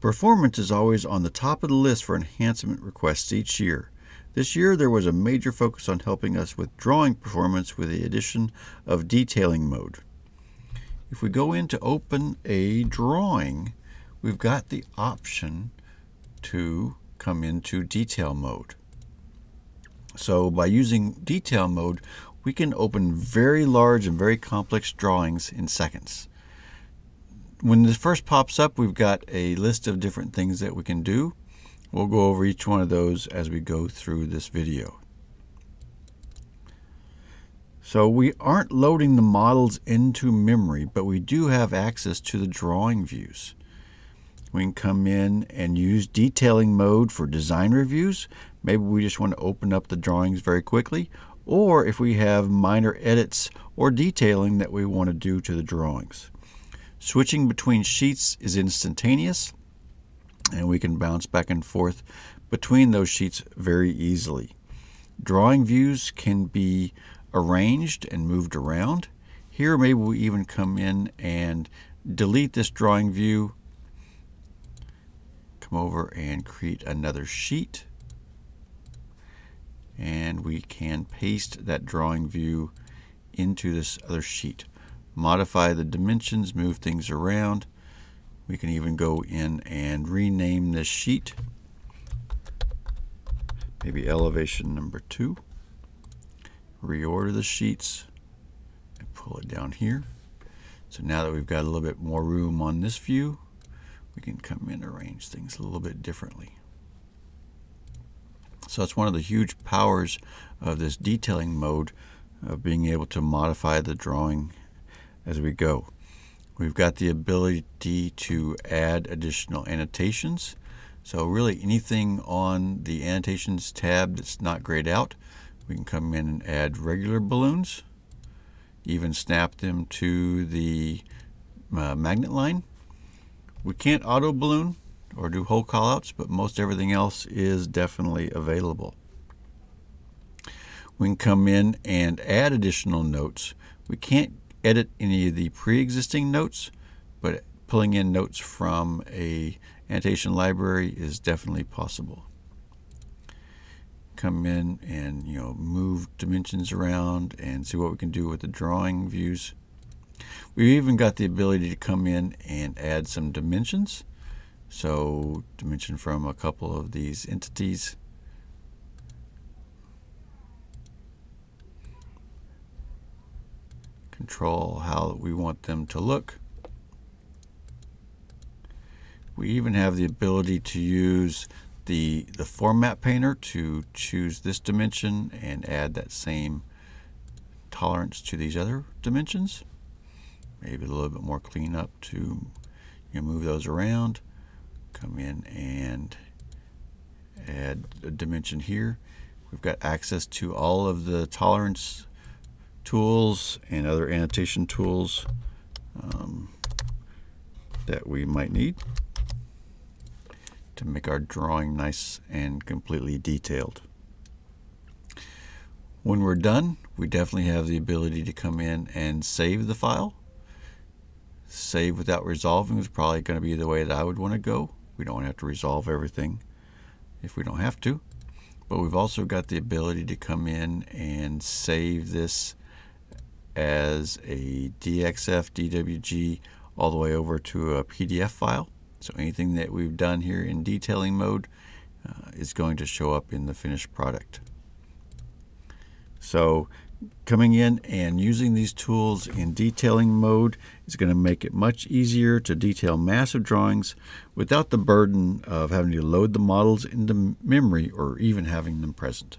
Performance is always on the top of the list for enhancement requests each year. This year there was a major focus on helping us with drawing performance with the addition of detailing mode. If we go in to open a drawing, we've got the option to come into detail mode. So by using detail mode, we can open very large and very complex drawings in seconds when this first pops up, we've got a list of different things that we can do. We'll go over each one of those as we go through this video. So we aren't loading the models into memory, but we do have access to the drawing views. We can come in and use detailing mode for design reviews. Maybe we just want to open up the drawings very quickly, or if we have minor edits or detailing that we want to do to the drawings. Switching between sheets is instantaneous, and we can bounce back and forth between those sheets very easily. Drawing views can be arranged and moved around. Here, maybe we even come in and delete this drawing view, come over and create another sheet, and we can paste that drawing view into this other sheet modify the dimensions, move things around. We can even go in and rename this sheet. Maybe elevation number two. Reorder the sheets and pull it down here. So now that we've got a little bit more room on this view, we can come in and arrange things a little bit differently. So that's one of the huge powers of this detailing mode of being able to modify the drawing as we go. We've got the ability to add additional annotations. So really anything on the annotations tab that's not grayed out, we can come in and add regular balloons, even snap them to the uh, magnet line. We can't auto balloon or do hole callouts, but most everything else is definitely available. We can come in and add additional notes. We can't edit any of the pre-existing notes, but pulling in notes from a annotation library is definitely possible. Come in and you know move dimensions around and see what we can do with the drawing views. We've even got the ability to come in and add some dimensions. So dimension from a couple of these entities. Control how we want them to look. We even have the ability to use the, the format painter to choose this dimension and add that same tolerance to these other dimensions. Maybe a little bit more cleanup to you know, move those around. Come in and add a dimension here. We've got access to all of the tolerance tools and other annotation tools um, that we might need to make our drawing nice and completely detailed. When we're done, we definitely have the ability to come in and save the file. Save without resolving is probably going to be the way that I would want to go. We don't have to resolve everything if we don't have to. But we've also got the ability to come in and save this as a DXF, DWG, all the way over to a PDF file. So anything that we've done here in detailing mode uh, is going to show up in the finished product. So coming in and using these tools in detailing mode is going to make it much easier to detail massive drawings without the burden of having to load the models into memory or even having them present.